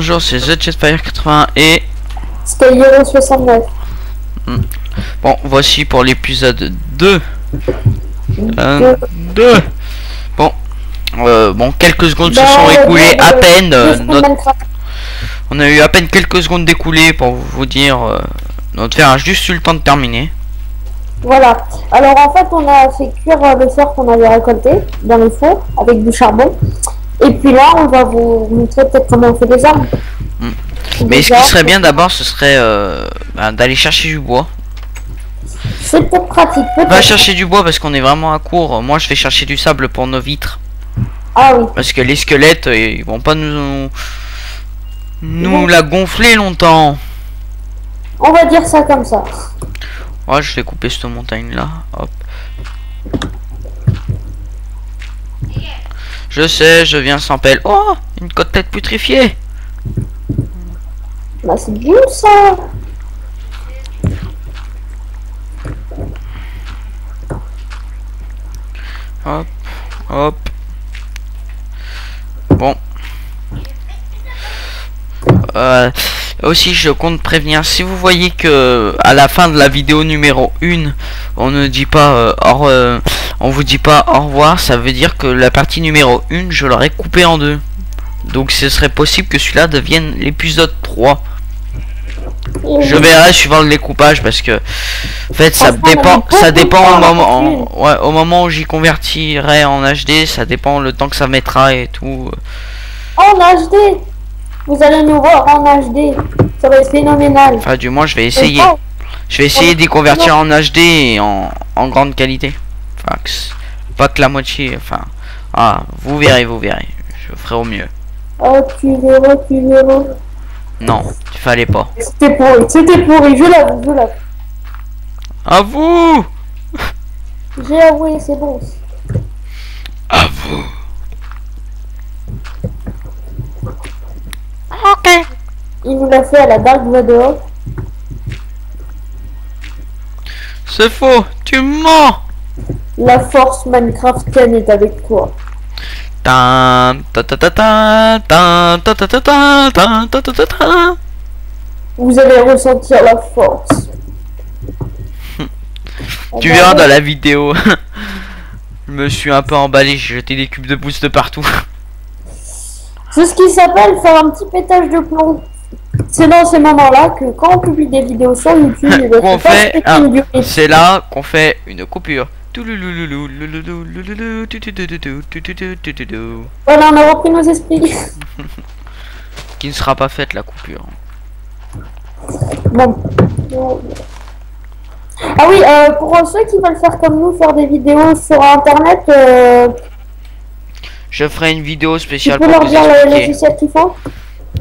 Bonjour, c'est The Jetfire 80 et Skyhero 69. bon, voici pour l'épisode 2. Un, Deux. deux. Bon, euh, bon, quelques secondes se Bah, sont euh, écoulées à peine. euh, notre- Minecraft. on a eu à peine quelques secondes d'écoulées pour vous dire. euh, notre fer a juste eu le temps de terminer. Voilà. Alors en fait, on a fait cuire le fer qu'on avait récolté dans les fours avec du charbon. Et puis là, on va vous montrer peut-être comment on fait des armes. Ou Mais des ce qui serait bien d'abord, ce serait euh, bah, d'aller chercher du bois. C'est peut-être pratique. Va Peut-être. chercher du bois parce qu'on est vraiment à court. Moi, je vais chercher du sable pour nos vitres. Ah oui. Parce que les squelettes, euh, ils vont pas nous nous vont- la gonfler longtemps. On va dire ça comme ça. Ouais, je vais couper cette montagne là. Hop. Je sais, je viens sans pelle. Oh, une côtelette putrifiée. Bah c'est bon ça. Hop, hop. Bon. Euh, aussi, je compte prévenir, si vous voyez que à la fin de la vidéo numéro 1, on ne dit pas euh, re- on vous dit pas au revoir, ça veut dire que la partie numéro 1, je l'aurais coupée en deux. Donc ce serait possible que celui-là devienne l'épisode 3. Et Je verrai suivant le découpage parce que en fait ça dépend ça dépend au moment en- ouais, au moment où j'y convertirai en HD, ça dépend le temps que ça mettra et tout. En HD. Vous allez nous voir en HD. Ça va être phénoménal. Enfin du moins je vais essayer. Je vais essayer d'y convertir en HD et en, en grande qualité. Enfin que pas que la moitié, enfin ah, vous verrez, vous verrez. Je ferai au mieux. Oh, tu verras, tu verras. Non, il fallait pas. C'était pourri, c'était pourri, je l'avoue, je l'avoue. À vous J'ai avoué, c'est bon. À vous Il nous l'a fait à la Dark Vador. C'est faux, tu mens La force Minecraftienne est avec toi. Vous allez ressentir la force. Tu verras dans la vidéo. Je me suis un peu emballé, j'ai jeté des cubes de boost de partout. C'est ce qui s'appelle faire un petit pétage de plomb. C'est dans ces moments-là que quand on publie des vidéos sur YouTube, durée. C'est là qu'on fait une coupure. Voilà, on a repris nos esprits. Qui ne sera pas faite la coupure. Bon. Ah oui, euh, pour ceux qui veulent faire comme nous, faire des vidéos sur Internet, euh, Je ferai une vidéo tu spéciale peux pour leur dire le logiciel qu'il faut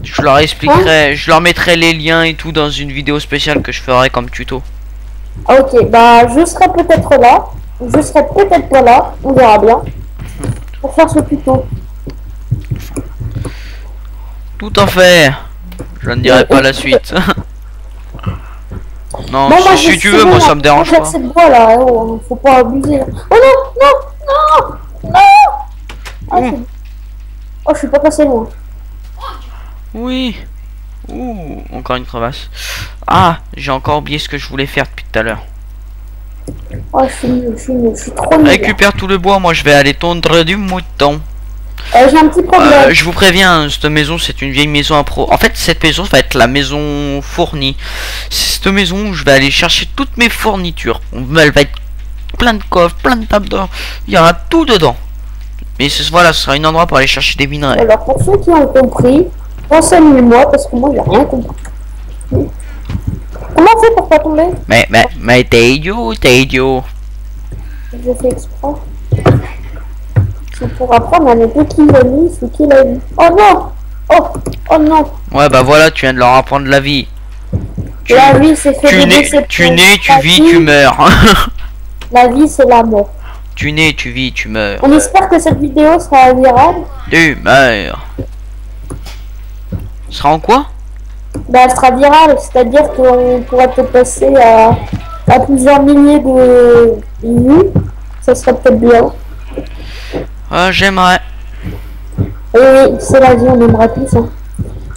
Je leur expliquerai, je leur mettrai les liens et tout dans une vidéo spéciale que je ferai comme tuto. Ok, bah je serai peut-être là, je serai peut-être pas là, on verra bien, pour faire ce tuto. Tout en fait. Je ne dirai pas la suite. non, si, moi, si tu veux, moi ça me dérange pas. là, oh, faut pas abuser. Oh non, non, non, non ah, Oh, je suis pas passé loin. Oui. Ouh, encore une crevasse. Ah, j'ai encore oublié ce que je voulais faire depuis tout à l'heure. Oh, je suis nul, je suis nul, je suis trop nul. Récupère tout le bois, moi je vais aller tondre du mouton. Euh, J'ai un petit problème. Euh, je vous préviens, cette maison c'est une vieille maison à pro. En fait, cette maison va être la maison fournie. C'est cette maison où je vais aller chercher toutes mes fournitures. Elle va être plein de coffres, plein de tables d'or. Il y aura tout dedans. Mais ce, voilà, ce sera un endroit pour aller chercher des minerais. Alors, pour ceux qui ont compris, renseignez-moi parce que moi j'ai rien compris. Pour pas tomber Mais, mais, mais t'es idiot, t'es idiot. J'ai fait exprès. C'est pour apprendre à mes petits amis ce qu'il a vu. Oh non Oh Oh non Ouais, bah voilà, tu viens de leur apprendre la vie. Tu, La vie c'est fait tu de nais, tu nais, tu La vis, vie- tu meurs. La vie c'est la mort. tu nais, tu vis, tu meurs. On espère que cette vidéo sera virale. Tu meurs. Sera en quoi Bah, elle sera virale, c'est-à-dire qu'on pourrait peut-être passer à, à plusieurs milliers de vues. Ça serait peut-être bien. Ah, J'aimerais. Oui, c'est la vie, on aimerait tous. Hein.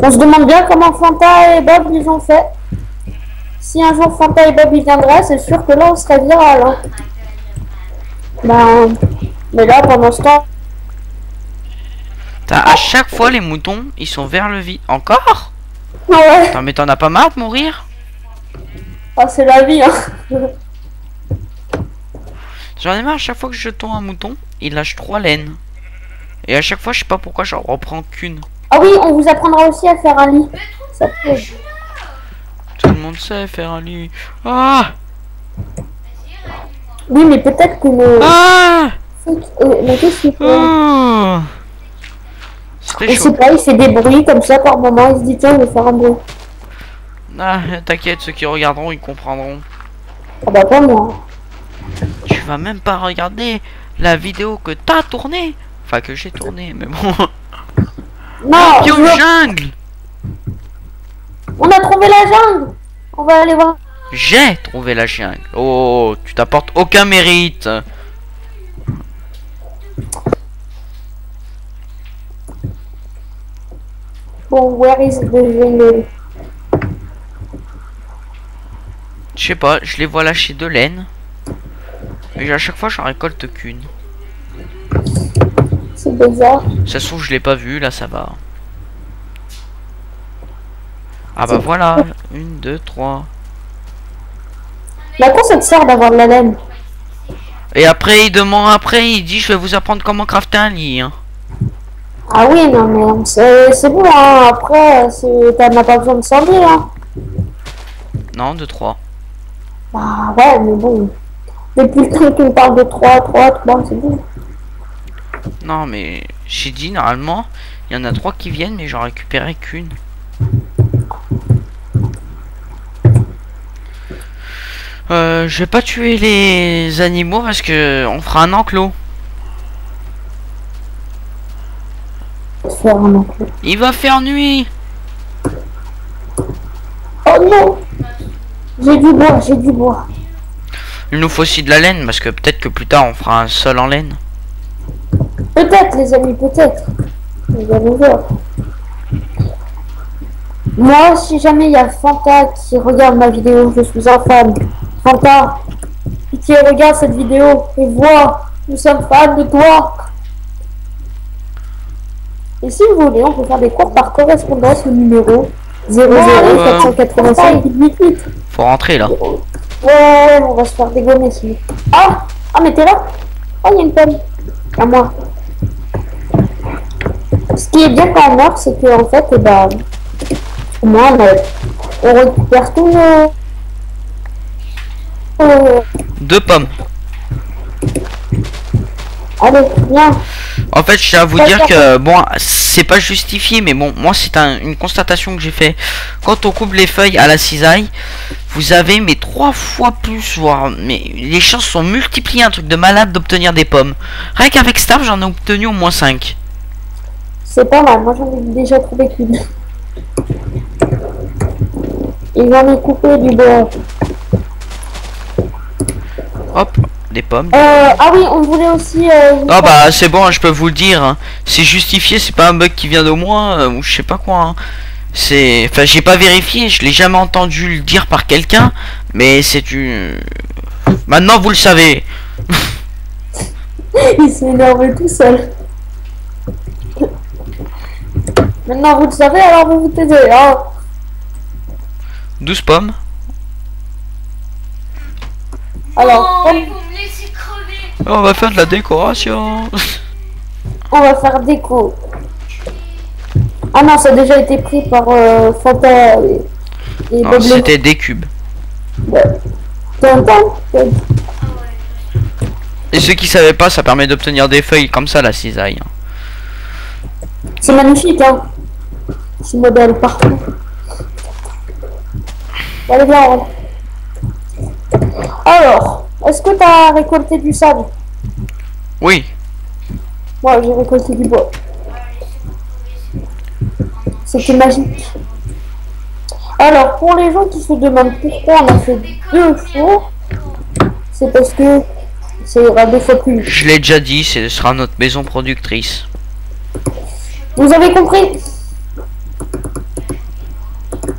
On se demande bien comment Fanta et Bob ils ont fait. Si un jour Fanta et Bob ils viendraient, c'est sûr que là on serait viral. Hein. Ben, mais là pendant ce temps, T'as à chaque fois les moutons, ils sont vers le vide. Encore? Ouais, Attends, mais t'en as pas marre de mourir? Ah, c'est la vie. Hein. J'en ai marre à chaque fois que je tombe un mouton, il lâche trois laines. Et à chaque fois, je sais pas pourquoi j'en reprends qu'une. Ah oui, on vous apprendra aussi à faire un lit. Ça. Tout le monde sait faire un lit. Ah Oui, mais peut-être que le. Ah Euh, mais qu'est-ce qu'il Oh Chaud. sais pas, il fait des bruits comme ça par moment. Il se dit tiens, je vais faire un bruit. Ah, t'inquiète, ceux qui regarderont, ils comprendront. Ah bah pas moi. Tu vas même pas regarder la vidéo que t'as tournée. Enfin, que j'ai tournée, mais bon. Non, je veux- jungle on a trouvé la jungle. On va aller voir. J'ai trouvé la jungle. Oh, tu t'apportes aucun mérite. Where is the Je sais pas, je les vois lâcher de laine. Et à chaque fois, j'en récolte qu'une. C'est bizarre. Ça se trouve, je l'ai pas vu, là ça va. Ah bah voilà, une, deux, trois. Mais à quoi ça te sert d'avoir de la laine? Et après, il demande, après, il dit, je vais vous apprendre comment crafter un lit. hein. Ah oui, non, mais c'est bon, hein. Après, c'est- t'en as pas besoin de 100 000, hein. Non, deux, trois. Bah ouais, mais bon. Depuis le temps me parle de 3, 3, 3, c'est bon. Non, mais j'ai dit, normalement, il y en a trois qui viennent, mais j'en récupérerai qu'une. Euh, je vais pas tuer les animaux parce que on fera un enclos. Un. Il va faire nuit. Oh non J'ai du bois, j'ai du bois. Il nous faut aussi de la laine parce que peut-être que plus tard on fera un sol en laine. Peut-être, les amis, peut-être. Nous allons voir. Moi, si jamais il y a Fanta qui regarde ma vidéo, je suis un fan. Fanta, qui regarde cette vidéo et voit, nous sommes fans de toi. Et si vous voulez, on peut faire des cours par correspondance au numéro 00 485 88. Faut rentrer là. Ouais, on va se faire dégommer sinon. Ah Ah, mais t'es là? Ah, il y a une pomme. À moi. Ce qui est bien quand on meurt, c'est que en fait, eh ben, au moins, on, on récupère tous nos. Euh, Deux pommes. Allez, viens. En fait, je tiens à vous dire que bon, c'est pas justifié, mais bon, moi c'est un- une constatation que j'ai fait. Quand on coupe les feuilles à la cisaille, vous avez mais trois fois plus, voire mais les chances sont multipliées, un truc de malade d'obtenir des pommes. Rien qu'avec Star, j'en ai obtenu au moins 5 C'est pas mal, moi j'en ai déjà trouvé qu'une. Et j'en ai coupé du bois. Hop, des pommes. Euh, ah oui, on voulait aussi. Euh, Ah bah c'est bon, je peux vous le dire. hein. C'est justifié, c'est pas un bug qui vient de moi euh, ou je sais pas quoi. hein. C'est, enfin j'ai pas vérifié, je l'ai jamais entendu le dire par quelqu'un, mais c'est une. Maintenant vous le savez. Il s'est énervé tout seul. Maintenant vous le savez, alors vous vous taisez. Hein 12 pommes. alors, Oh, On va faire de la décoration. on va faire déco. Ah non, ça a déjà été pris par euh, Fanta et, Non, c'était des cubes. Ouais. Et ceux qui savaient pas, ça permet d'obtenir des feuilles comme ça la cisaille. C'est magnifique, hein. Ce modèle partout. Allez, rentre. Alors, est-ce que tu as récolté du sable? Oui. Moi, j'ai récolté du bois. C'était magique. Alors, pour les gens qui se demandent pourquoi on a fait deux fours, c'est parce que ça ira deux fois plus vite. Je l'ai déjà dit, ce sera notre maison productrice. Vous avez compris?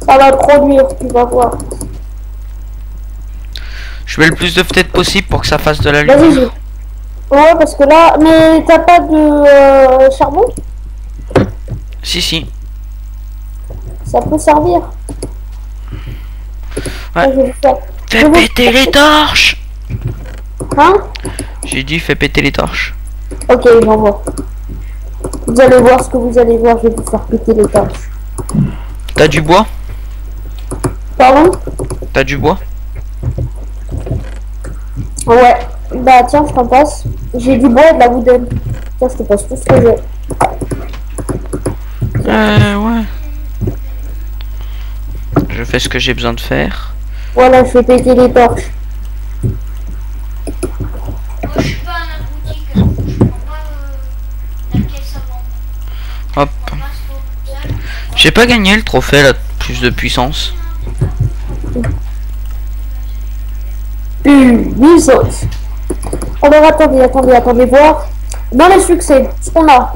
Ça va produire, tu vas voir. Je mets le plus de fenêtres possible pour que ça fasse de la lumière. Vas-y. Ouais, parce que là... Mais t'as pas de euh, charbon? Si, si. Ça peut servir. Ouais. je. Fais péter les torches Hein? J'ai dit fais péter les torches. Ok, j'envoie. Vous allez voir ce que vous allez voir, je vais vous faire péter les torches. T'as du bois? Pardon? T'as du bois? Ouais. Bah tiens, je t'en passe. J'ai du bois et de la wooden. Tiens, je te passe tout ce que j'ai. Euh, ouais. Je fais ce que j'ai besoin de faire. Voilà, je fais péter les torches. Moi, je suis pas à la boutique. Je prends pas la caisse avant. Hop. J'ai pas gagné le trophée là, plus de puissance. Une puissance. Alors attendez, attendez, attendez voir. Dans les succès, ce qu'on a.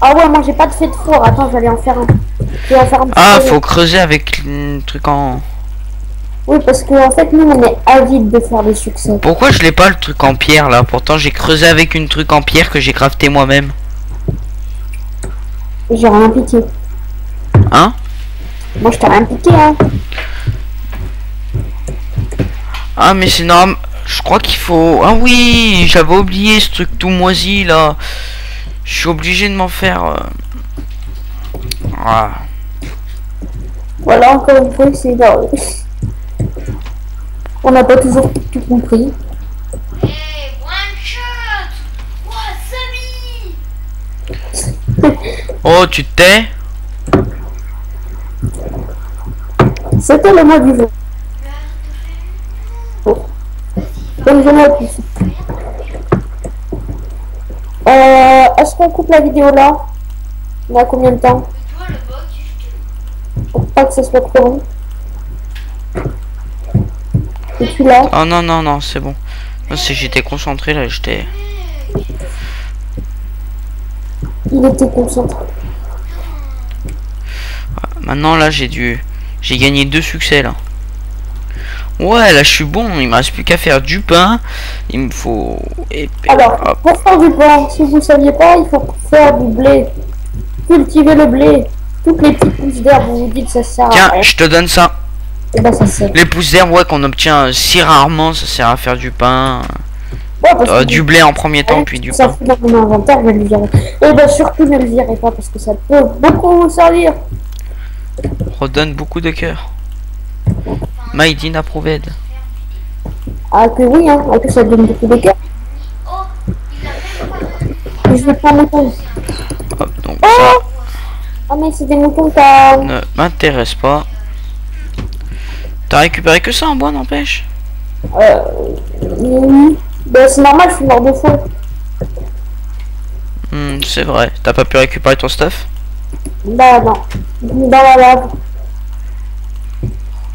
Ah ouais, moi j'ai pas de fait de four. Attends, j'allais en faire un. Je vais en faire un petit Ah, peu. faut creuser avec le truc en... Oui, parce que en fait, nous on est avide de faire des succès. Pourquoi je l'ai pas le truc en pierre là? Pourtant j'ai creusé avec une truc en pierre que j'ai crafté moi-même. J'ai rien piqué. Hein? Moi je t'ai rien piqué, hein. Ah mais c'est normal. Je crois qu'il faut... Ah oui, j'avais oublié ce truc tout moisi là. Je suis obligé de m'en faire... euh. Ah. Voilà, encore une fois, c'est. On n'a pas toujours tout compris. Hey, one shot Wasabi Oh, tu te tais C'était le mois du jour. Bonne journée à tous. Euh, est-ce qu'on coupe la vidéo là? On a combien de temps? Je Pour pas que ça soit trop long. Et puis là, Oh non, non, non, c'est bon. J'étais concentré là, j'étais... il était concentré. Maintenant là j'ai dû... J'ai gagné deux succès là. Ouais là je suis bon, il me reste plus qu'à faire du pain. Il me faut... Et... Alors, pour faire du pain, si vous saviez pas, il faut faire du blé. Cultiver le blé. Toutes les petites pousses d'herbe, vous vous dites ça sert à Tiens, je te donne ça. Et ben ça sert. Les pousses d'herbe ouais qu'on obtient si rarement, ça sert à faire du pain. Ouais, parce Euh, que du blé en premier temps, puis du ça pain. dans mon inventaire, je vais le virer. Et ben surtout ne le virez pas parce que ça peut beaucoup vous servir. Redonne beaucoup de cœur. Made in approved. Ah que oui, hein, ah, que ça donne beaucoup de cœur. Je vais prendre. Hop, donc Oh ça Ah mais c'est des moutons t'as... ne m'intéresse pas. T'as récupéré que ça en bois, n'empêche? Euh... Oui. Ben c'est normal, je suis mort de faim. Hmm, C'est vrai. T'as pas pu récupérer ton stuff? Bah non. Dans la lave.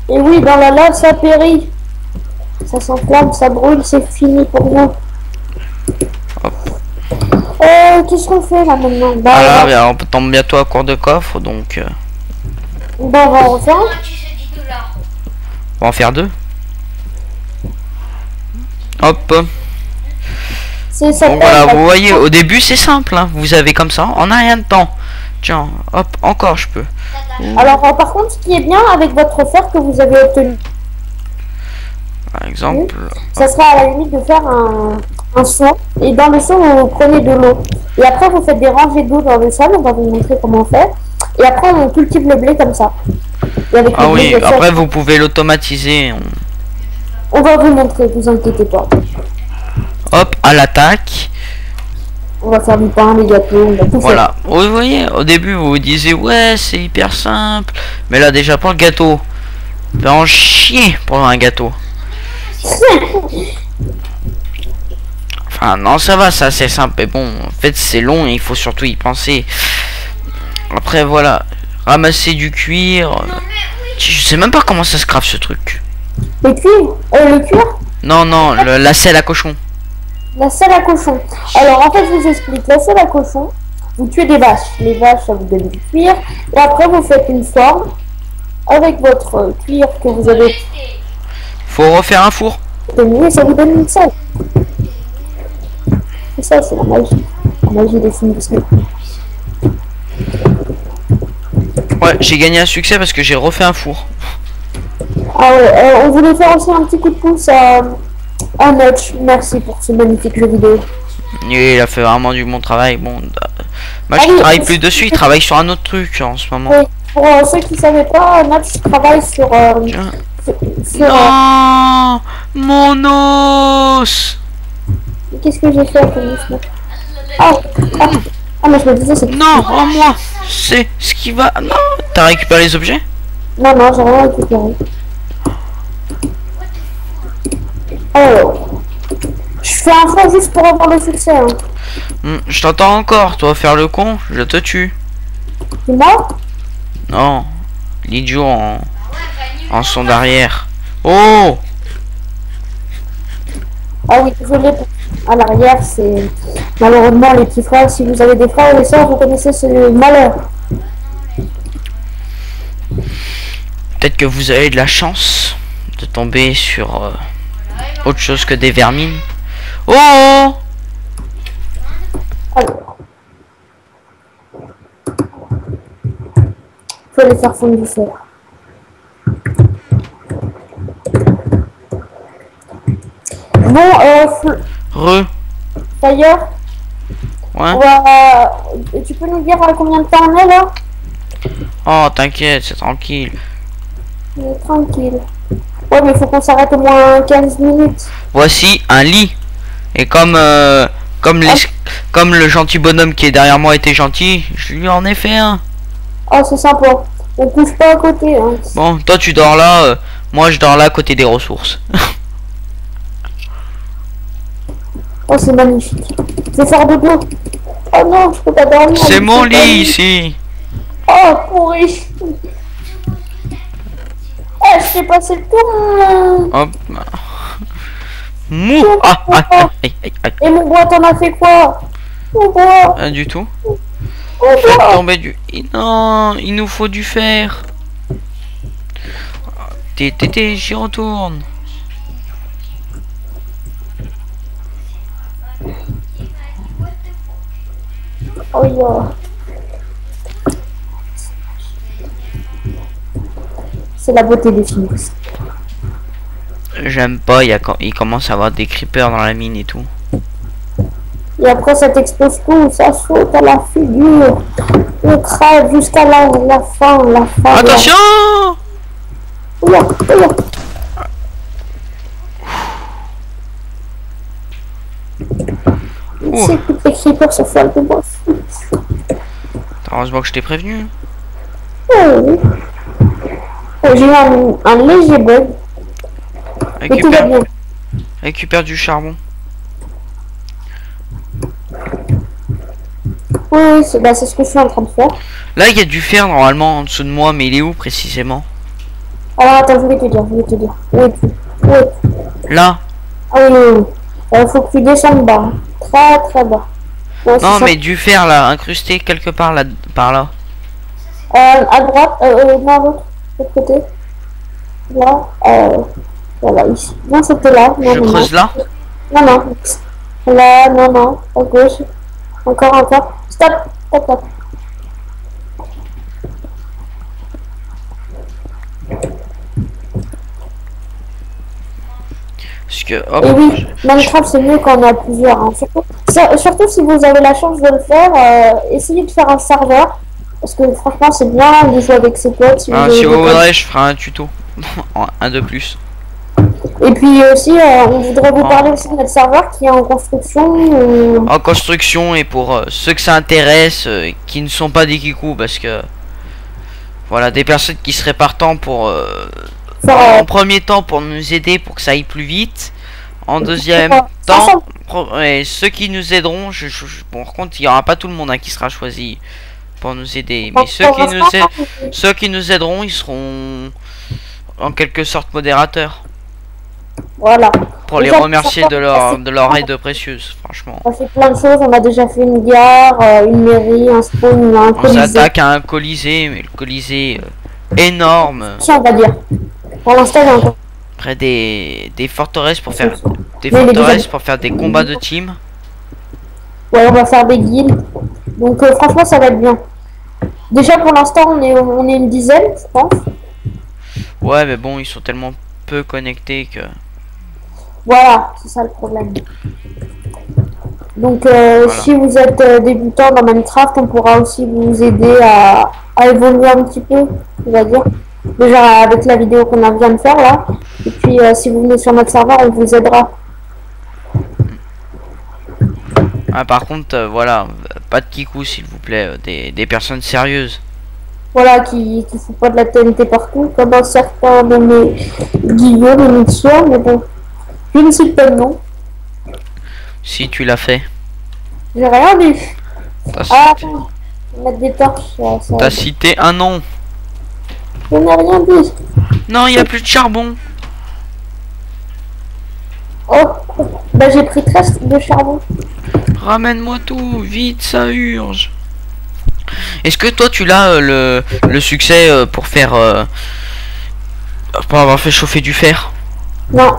Et oui, dans la lave, ça périt. Ça s'enflamme, ça brûle, c'est fini pour nous. Hop. Euh, qu'est-ce qu'on fait là maintenant? Bah, Ah là, bien, on tombe bientôt à court de coffre, donc... euh, bah, on va en refaire. un. Moi, tu sais 10 dollars. on va en faire deux. Hop. C'est ça. Voilà, vous voyez, au début c'est simple, hein. vous avez comme ça, en un rien de temps. Tiens, hop, encore je peux. Alors, euh, par contre, ce qui est bien avec votre fer que vous avez obtenu, Par exemple, ça sera à la limite de faire un, un seau. Et dans le seau, vous prenez de l'eau. Et après, vous faites des rangées d'eau dans le sol. On va vous montrer comment faire. Et après, on cultive le blé comme ça. Et avec ah oui, après vous pouvez l'automatiser. on- On va vous montrer, vous inquiétez pas. Hop, à l'attaque. On va faire du pain, des gâteaux, on va tout faire. Voilà. Vous voyez, au début vous vous disiez ouais c'est hyper simple. Mais là déjà pour le gâteau. Fait en chier pour un gâteau. Enfin non ça va, ça c'est simple. Mais bon, en fait c'est long et il faut surtout y penser. Après voilà, ramasser du cuir. Non, mais oui, Je sais même pas comment ça se craft ce truc. Le cuir, euh, le cuir, Non non, le- la selle à cochon. La selle à cochon. Alors en fait, je vous explique. La selle à cochon, vous tuez des vaches. Les vaches, ça vous donne du cuir. Et après, vous faites une forme. avec votre cuir que vous avez Faut refaire un four. et ça vous donne une salle. Et ça, c'est la magie. La magie des films Disney. Ouais, j'ai gagné un succès parce que j'ai refait un four. Ah ouais, euh, on voulait faire aussi un petit coup de pouce à, à Notch. Merci pour ce magnifique jeu vidéo. Et il a fait vraiment du bon travail. Bon, moi Ah je oui, travaille plus dessus, il travaille sur un autre truc en ce moment. Oui, pour euh, ceux qui ne savaient pas, Notch travaille sur... euh, sur- sur, euh, Non Mon os Qu'est-ce que j'ai fait à ton muscle ah, ah, ah, mais je me disais, c'est... Non, en moi C'est ce qui va. Non T'as récupéré les objets? Non, non, j'ai rien récupéré. Alors, je fais un fond juste pour avoir le succès. Hein. Hmm, Je t'entends encore, toi faire le con, je te tue. Non, l'idiot en, en son d'arrière. Oh Ah oui, désolé. À l'arrière, c'est malheureusement les petits frères. Si vous avez des frères ou des vous connaissez ce malheur. Peut-être que vous avez de la chance de tomber sur euh, autre chose que des vermines. Oh Alors. Faut les faire fondre du fer. Bon, euh, Re Fire, Ouais euh, tu peux nous dire à combien de temps on est là? Oh t'inquiète, c'est tranquille. Est Tranquille. Ouais, mais faut qu'on s'arrête au moins 15 minutes. Voici un lit. Et comme euh, comme les comme le gentil bonhomme qui est derrière moi était gentil, je lui en ai fait un. Oh, c'est sympa. On couche pas à côté. Hein. Bon, toi tu dors là, euh, moi je dors là à côté des ressources. Oh, c'est magnifique. Je vais faire dodo. Oh non, je peux pas dormir. c'est mon lit ici. Oh, pourri. Eh, je t'ai passé le tour. moi. Hop. Mou ah, ah, ah, aïe, aïe, aïe. Et mon bois, t'en as fait quoi? Mon bois, Rien du tout. mon Faites bois. tomber du. Et Non, il nous faut du fer. Té, té, té, j'y retourne. Oh, yeah. C'est la beauté des films. J'aime pas, il, y a, quand- il commence à avoir des creepers dans la mine et tout. Et après, ça t'explose tout, ça saute à la figure. On crève jusqu'à la, la fin, la fin. Attention les creepers se font de boss. Heureusement que je t'ai prévenu. Oui. J'ai eu un, un léger bug, Récupère, récupère du charbon. Oui, oui, c'est bah, c'est ce que je suis en train de faire. Là, il y a du fer normalement en dessous de moi, mais il est où précisément? Alors attends, je vais te dire, je vais te dire. Où es-tu Là Ah oui, oui, oui. Euh, faut que tu descendes bas. Très très bas. Ouais, Non, ça. mais du fer là, incrusté quelque part là, par là. Euh, à droite, euh, euh, non, l'autre, l'autre côté. Là, euh, voilà, ici. Non, c'était là. Non, Je non, creuse là Non, non. Là, non, non. À gauche. Encore, encore. Stop, stop, stop. Parce que, Et oui, Minecraft, c'est mieux quand on à plusieurs. hein. Surtout, sur- surtout si vous avez la chance de le faire, euh, essayez de faire un serveur. Parce que franchement, c'est bien de jouer avec ses potes. Si vous ah, si vous voudrez, je ferai un tuto. Un de plus. Et puis aussi, euh, on voudrait vous Oh. parler aussi de notre serveur qui est en construction. euh, En construction et pour euh, ceux que ça intéresse, qui ne sont pas des kikou, parce que voilà, des personnes qui seraient partants pour en premier temps pour nous aider pour que ça aille plus vite. En deuxième temps, ouais, ceux qui nous aideront, je, je- je- bon, par contre, il y aura pas tout le monde hein, qui sera choisi pour nous aider, mais ceux qui nous aident, ceux qui nous aideront, ils seront en quelque sorte modérateurs Voilà. pour les remercier ça de leur de leur aide précieuse, franchement. On a fait plein de choses. On a déjà fait une gare, euh, une mairie, un spawn, un On colisée. s'attaque à un colisée, mais le colisée, euh, énormes. Si, on va dire. Pour l'instant, encore. Près des, des forteresses pour faire des forteresses pour faire des combats de team. Ouais, on va faire des guildes. Donc, euh, franchement, ça va être bien. Déjà, pour l'instant, on est, on est une dizaine, je pense. Ouais, mais bon, ils sont tellement peu connectés que. Voilà, c'est ça le problème. Donc, euh, Voilà. si vous êtes euh, débutant dans Minecraft, on pourra aussi vous aider à, à évoluer un petit peu, on va dire. Déjà avec la vidéo qu'on a vient de faire là. Et puis, euh, si vous venez sur notre serveur, on vous aidera. Ah, par contre, voilà, pas de kikou s'il vous plaît, euh, des, des personnes sérieuses. Voilà, qui qui font pas de la TNT partout, comme un certain nommé Guillaume et Mitsuo, mais bon. Je ne cite pas de nom. Si tu l'as fait. J'ai rien dit. T'as Ah, cité. Mettre des torches, t'as cité un nom. Je n'ai rien dit. Non, il y a plus de charbon. Oh, bah j'ai pris 13 de charbon. Ramène-moi tout, vite, ça urge. Est-ce que toi tu l'as euh, le, le succès euh, pour faire euh, pour avoir fait chauffer du fer? Non,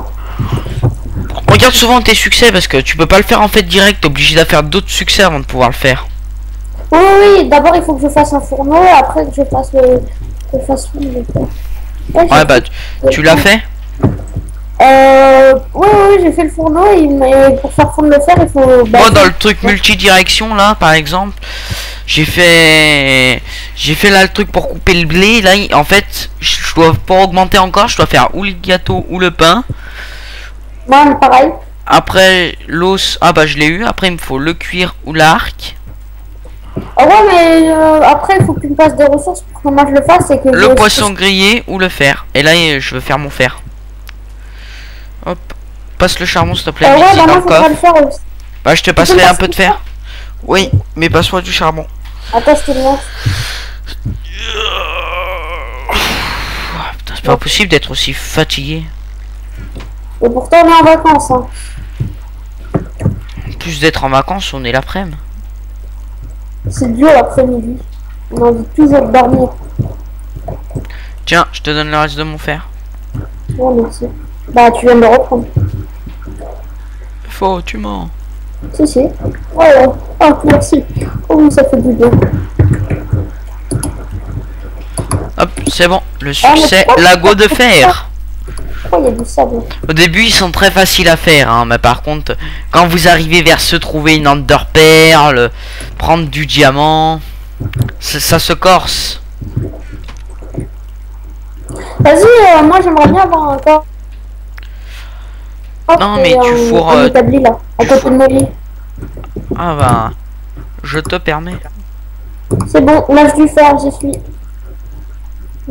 Regarde souvent tes succès parce que tu peux pas le faire en fait direct, t'es obligé de faire d'autres succès avant de pouvoir le faire. Oui, oui, d'abord il faut que je fasse un fourneau, après que je fasse le. Que je fasse le. Ouais, bah tu l'as fait? Euh. Oui, oui, oui, j'ai fait le fourneau, et, mais pour faire fondre le fer, il faut. bah, Moi dans le truc multidirection là par exemple, j'ai fait j'ai fait là le truc pour couper le blé, là en fait je dois pour augmenter encore, je dois faire ou le gâteau ou le pain. Mais pareil. Après l'os, ah bah je l'ai eu, après il me faut le cuir ou l'arc. Ah ouais, mais euh, après, il faut que tu me passes des ressources pour que moi je le fasse et que Le poisson grillé ou le fer. Et là, je veux faire mon fer. Hop. Passe le charbon, s'il te plaît. Euh, ouais, bah moi, le faire aussi. Bah, je te passerai un peu de fer. Oui, mais passe-moi du charbon. Attends, je te c'est pas possible d'être aussi fatigué. Et pourtant, on est en vacances, hein. En plus d'être en vacances, on est l'après-midi. C'est dur l'après-midi. On a envie toujours de dormir. Tiens, je te donne le reste de mon fer. Ouais, merci. Bah, tu viens de le reprendre. Faux, tu mens. Si, si. Ouais. Oh, merci. Oh, ça fait du bien. Hop, c'est bon. Le Ah, succès, pourquoi- lago de fer. Oh, il y a du sable. Au début, ils sont très faciles à faire, hein, mais par contre, quand vous arrivez vers se trouver une ender perle, prendre du diamant, ça, ça se corse. Vas-y, euh, moi, j'aimerais bien avoir un corps. Non, mais tu fourres, euh, établi, là, à tu côté fourres- de mon lit. Ah bah, je te permets. C'est bon, l'âge du fer, j'y suis.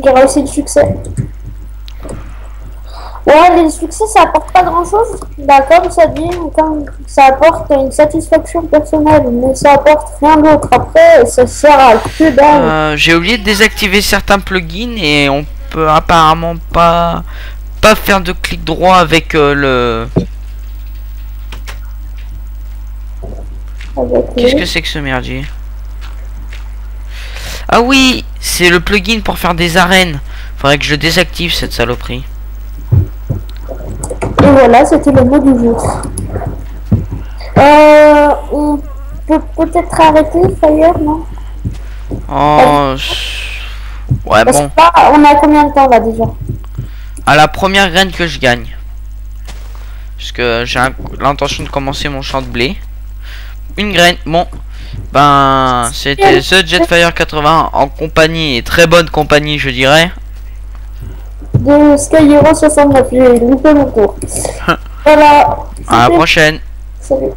J'ai réussi le succès. Ouais, les succès, ça apporte pas grand chose. Bah, comme ça dit, comme ça apporte une satisfaction personnelle, mais ça apporte rien d'autre. Après, ça sert à que dalle. Euh, J'ai oublié de désactiver certains plugins et on peut apparemment pas pas faire de clic droit avec euh, le. avec Qu'est-ce les- que c'est que ce merdier? Ah oui, c'est le plugin pour faire des arènes. Faudrait que je désactive cette saloperie. Et voilà, c'était le mot du jour. Euh, on peut peut-être arrêter, Fire, non? Oh. Ouais Parce bon. on a combien de temps là déjà? À la première graine que je gagne. Parce que j'ai l'intention de commencer mon champ de blé. Une graine. Bon. Ben, c'était The Jetfire 80 en compagnie, et très bonne compagnie, je dirais. De Sky Hero 69, j'ai loupé mon tour. voilà. À la prochaine. Salut.